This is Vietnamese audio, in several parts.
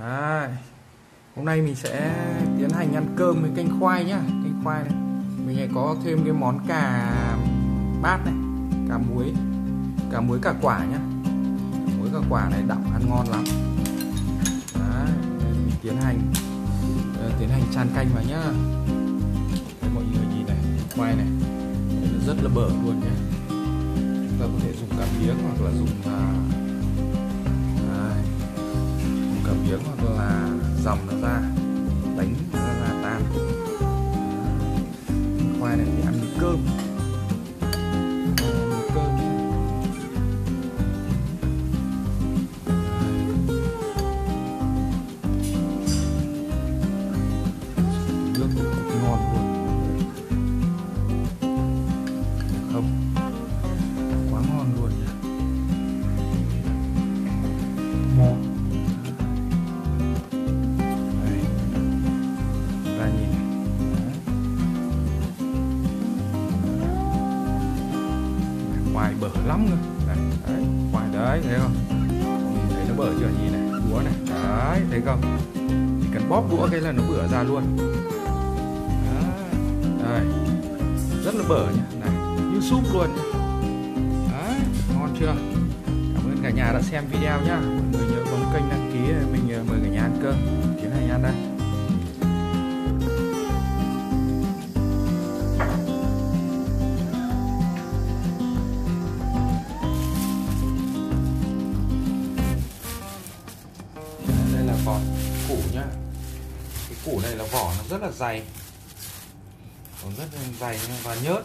Đấy. Hôm nay mình sẽ tiến hành ăn cơm với canh khoai nhá. Canh khoai này. Mình lại có thêm cái món cà bát này Cà muối Cà muối cà quả nhá. Muối cà quả này đậm ăn ngon lắm. Đấy. Mình tiến hành ờ, Tiến hành chan canh vào nhá. Đấy, Mọi người nhìn này Khoai này. Đấy, rất là bở luôn nhá. Chúng ta có thể dùng cả miếng hoặc là dùng uh, dòng nó ra. Lắm cơ. Đấy, đấy ngoài đấy thấy không? Thấy nó bở chưa? Nhìn này đũa này. Đấy thấy không? Chỉ cần bóp đũa cái là nó bửa ra luôn. Đấy. đây. Rất là bở nhá. Này như súp luôn. Đấy ngon chưa? Cảm ơn cả nhà đã xem video nhá. Mọi người nhớ bấm kênh đăng ký mình mời cả nhà ăn cơm. Tiến hành ăn đây. Củ này là vỏ nó rất là dày. Nó rất là dày và nhớt.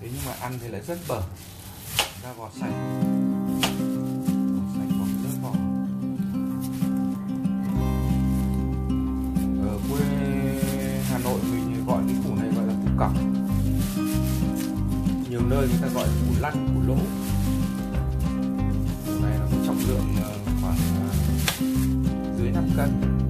Thế nhưng mà ăn thì lại rất bở. Ra vỏ sạch. Cọc ở quê Hà Nội mình gọi củ này gọi là củ nhiều nơi người ta gọi củ lăn củ lỗ. Củ này nó có trọng lượng ờ, khoảng ờ, dưới 5 cân.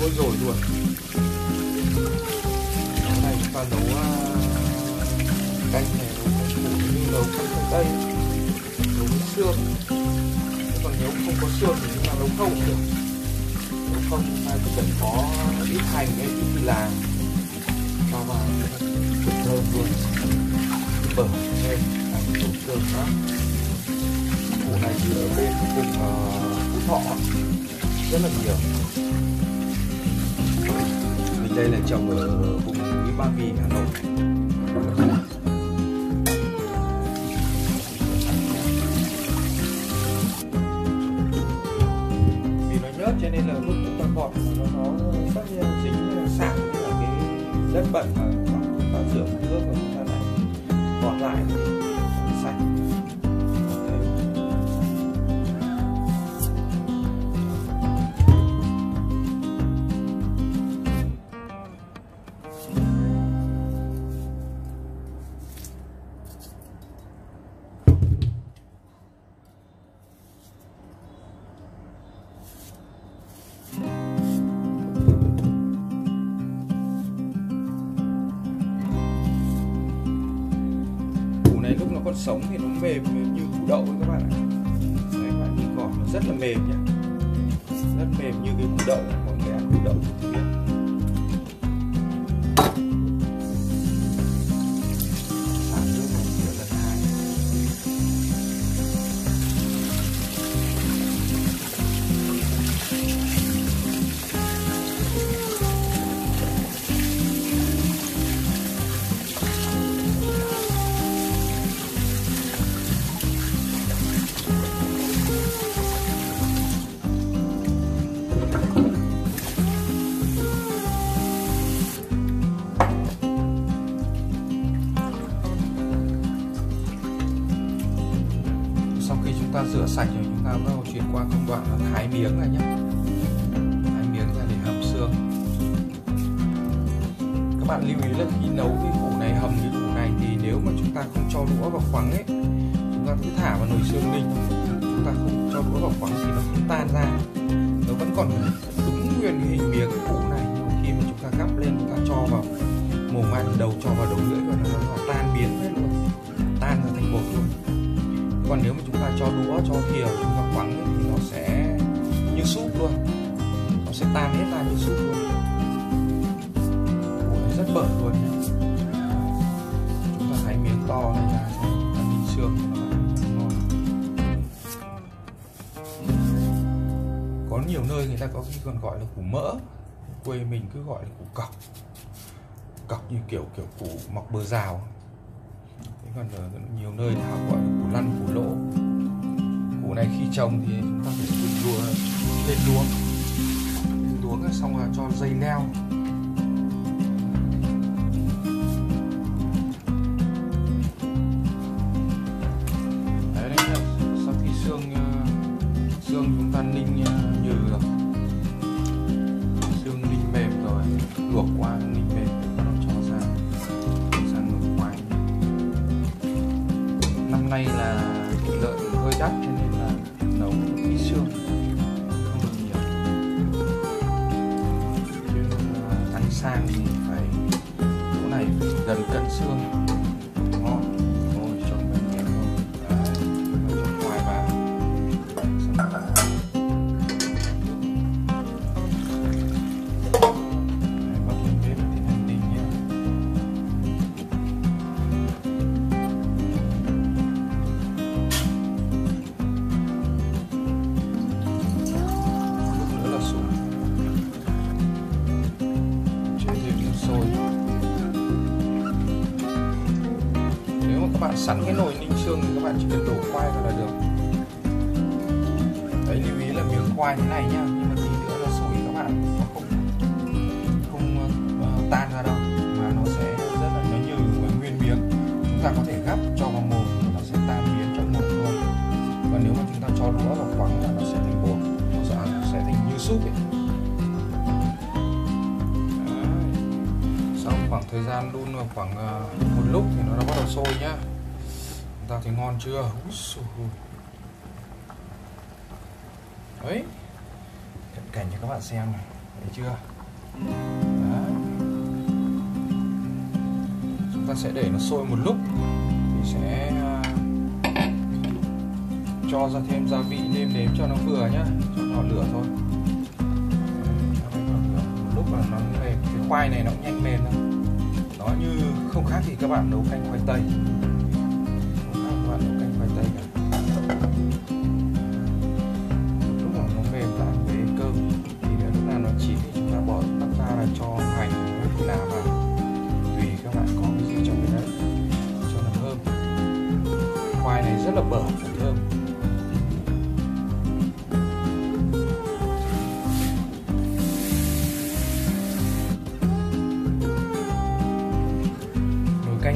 Thôi rồi luôn. Hôm này chúng ta nấu uh, canh này nấu canh củ như nấu canh khoai tây nấu xương. Thế còn nếu không có xương thì chúng ta nấu không cũng được. Nấu không chúng ta chỉ cần có ít hành hay ít thì là cho vào cực thơm luôn. Bở thêm ăn cùng cơm đó củ này thì ở bên vùng uh, ờ, phú thọ. Rất là nhiều mình đây là trồng ở vùng núi ba vì, hà nội. Vì nó nhớt cho nên là lúc chúng ta gọt nó nó rất là dính sạn như là cái đất bẩn mà. Sống thì nó mềm như củ đậu ấy các bạn ạ. Đấy bạn nhìn vỏ nó rất là mềm nhá rất mềm như cái củ đậu mọi người ăn củ đậu thì biết. Ta rửa sạch rồi chúng ta bắt đầu chuyển qua công đoạn là thái miếng này nhé. Thái miếng ra để hầm xương. Các bạn lưu ý là khi nấu cái củ này hầm cái củ này thì nếu mà chúng ta không cho đũa vào khoắng ấy chúng ta cứ thả vào nồi xương ninh chúng ta không cho đũa vào khoáng thì nó không tan ra. Nó vẫn còn đúng nguyên cái hình miếng củ này nhưng mà khi mà chúng ta gắp lên chúng ta cho vào mồm ăn đầu cho vào đầu lưỡi và nó, nó còn nếu mà chúng ta cho đũa cho thìa chúng ta quẳng thì nó sẽ như súp luôn. Nó sẽ tan hết ra như súp luôn. Ủa, rất bở luôn nhé chúng ta thấy miếng to này ra xem ăn ninh xương nó ngon. Có nhiều nơi người ta có khi còn gọi là củ mỡ. Quê mình cứ gọi là củ cọc. Cọc như kiểu kiểu củ mọc bờ rào thế còn ở nhiều nơi họ gọi là củ lăn, củ lỗ. Củ này khi trồng thì chúng ta phải dùng lúa lên luống lên luống xong là cho dây leo đấy đấy sau khi xương ờ, xương chúng ta ninh ờ, các bạn sẵn cái nồi ninh xương thì các bạn chỉ cần đổ khoai vào là được. Đấy lưu ý là miếng khoai thế này nhá nhưng mà tí nữa là sủi các bạn nó không không uh, tan ra đâu mà nó sẽ rất là nó như nguyên miếng. Chúng ta có thể gắp cho vào mồm nó sẽ tan biến trong mồm luôn và nếu mà chúng ta cho đũa vào khoáng là nó sẽ thành bột nó sẽ, sẽ thành như súp ấy. Khoảng thời gian đun khoảng ờ, một lúc thì nó đã bắt đầu sôi nhá. Chúng ta thấy ngon chưa? Đấy. Cận cảnh cho các bạn xem này. Thấy chưa? Đó. chúng ta sẽ để nó sôi một lúc. Thì sẽ ờ, cho ra thêm gia vị nêm nếm cho nó vừa nhá. Cho nhỏ lửa thôi. Một lúc là nó mềm. Cái khoai này nó cũng nhanh mềm thôi nó như không khác gì các bạn nấu canh khoai tây. Không khác các bạn nấu canh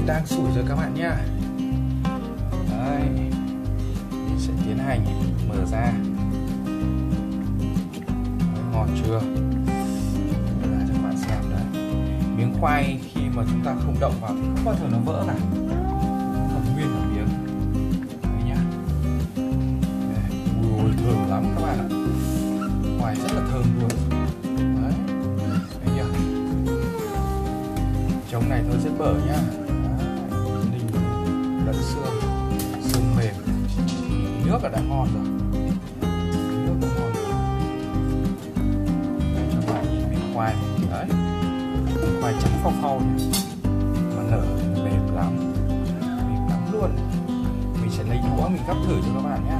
đang sủi rồi các bạn nhá. Đây mình sẽ tiến hành mở ra. Đấy, chưa? Mở ra cho các bạn xem đấy miếng khoai khi mà chúng ta không động vào thì không bao giờ nó vỡ cả. Còn nguyên cả miếng. Đấy nhá. Đây, ui thơm lắm các bạn ạ. Khoai rất là thơm luôn. Đấy. Trống này thôi rất bở nhá lẫn xương xương mềm. Nước là đã ngon rồi. Nước đã ngon rồi. Đây các bạn nhìn miếng khoai này đấy. Khoai trắng phau phau này. Mà nở mềm lắm. Mềm lắm luôn. Mình sẽ lấy đũa mình gắp thử cho các bạn nhé,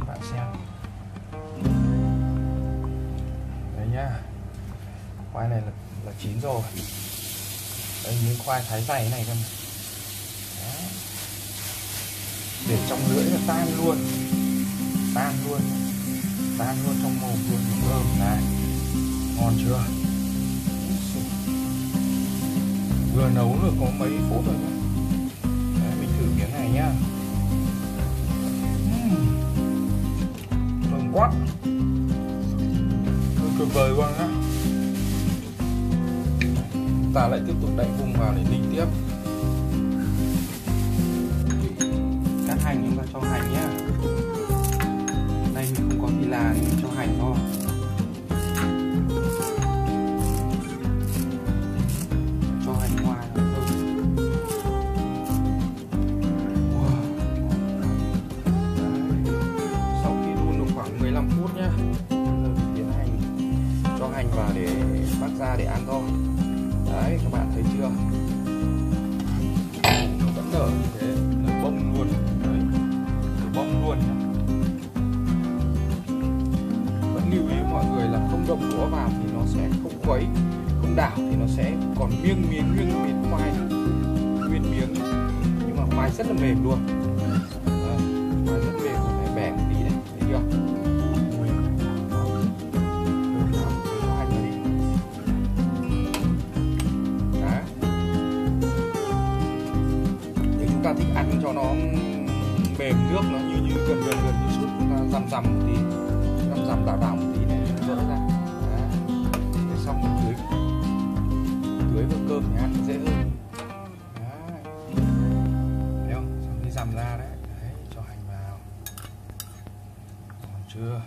các bạn xem. Khoai này là, là chín rồi. Đây miếng khoai thái dày này các bạn Đấy để trong lưỡi là tan luôn. Tan luôn. Tan luôn trong mồm luôn đúng thơm này ngon chưa? Vừa nấu được có mấy phút rồi nhá. Đấy, mình thử miếng này nhá. Thơm quá. Thơm tuyệt vời luôn nhá. Ta lại tiếp tục đậy vung vào để ninh tiếp. hành nhưng mà cho hành nhé, đây mình không có thì là mình cho hành thôi. Không động nó vào thì nó sẽ không khuấy. Không đảo thì nó sẽ còn miếng miếng nguyên miếng, khoai, nguyên miếng. Nhưng mà khoai rất là mềm luôn. Khoai rất mềm phải bẻ một tí này, thấy chưa? Đấy. nếu chúng ta thích ăn cho nó mềm nước, nó như như gần gần gần như súp chúng ta dằm dằm một tí dằm dằm đảo đảo một tí này, cho nó ra xong rồi tưới tưới vào cơm thì ăn dễ hơn. Đấy. Thấy không? Xong cái dằm ra đấy. Đấy, cho hành vào. Còn chưa?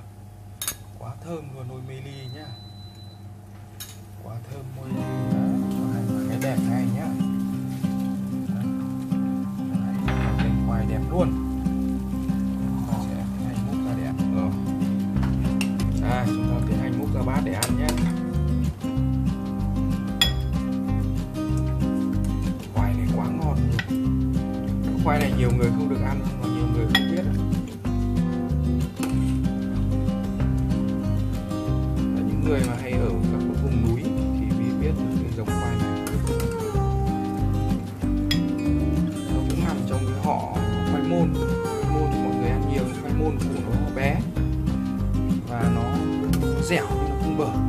Khoai này nhiều người không được ăn và nhiều người không biết. Là những người mà hay ở các vùng núi thì biết những cái giống khoai này. Nó cũng nằm trong cái họ khoai môn. Khoai môn thì mọi người ăn nhiều khoai môn của nó bé. Và nó dẻo nhưng nó không bở.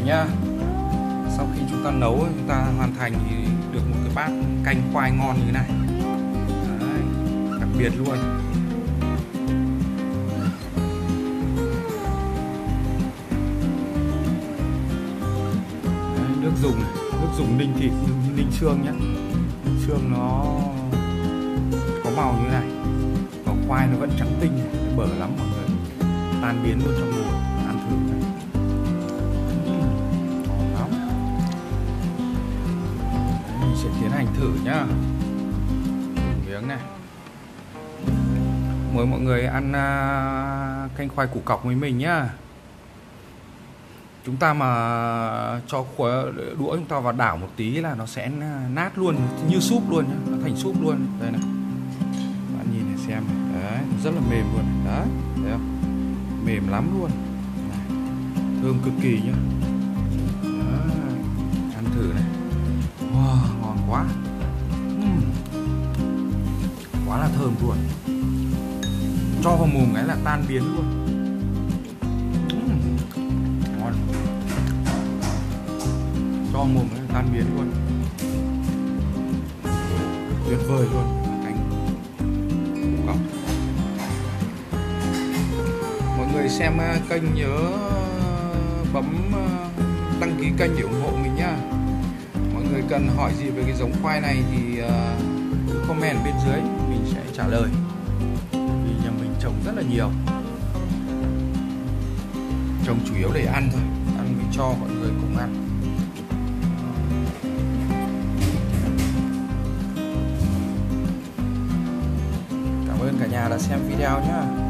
Đấy nhá. Sau khi chúng ta nấu chúng ta hoàn thành thì được một cái bát canh khoai ngon như thế này. Đấy, đặc biệt luôn. Đấy, nước dùng này, nước dùng ninh thịt ninh xương nhé ninh xương nó có màu như thế này. Và khoai nó vẫn trắng tinh bở lắm mọi người. Tan biến luôn trong mùa. Thử nhá. Thử miếng này. Mời mọi người ăn uh, canh khoai củ cọc với mình nhá. Chúng ta mà cho khóa, đũa chúng ta vào đảo một tí là nó sẽ nát luôn như súp luôn nhá nó thành súp luôn. Đây này. Bạn nhìn này xem này. Đấy rất là mềm luôn này. đấy thấy không? Mềm lắm luôn. Này. thơm cực kỳ nhá. Đấy. ăn thử này. Wow, ngon quá quá là thơm luôn. Cho vào mồm cái là tan biến luôn. Uhm, ngon. Cho mồm cái là tan biến luôn. Tuyệt vời luôn Cánh. Củ mọi người xem à, kênh nhớ à, bấm à, đăng ký kênh để ủng hộ mình nhá. Mọi người cần hỏi gì về cái giống khoai này thì comment bên dưới trả lời. Vì nhà mình trồng rất là nhiều. Trồng chủ yếu để ăn thôi, ăn mình cho mọi người cùng ăn. Cảm ơn cả nhà đã xem video nhé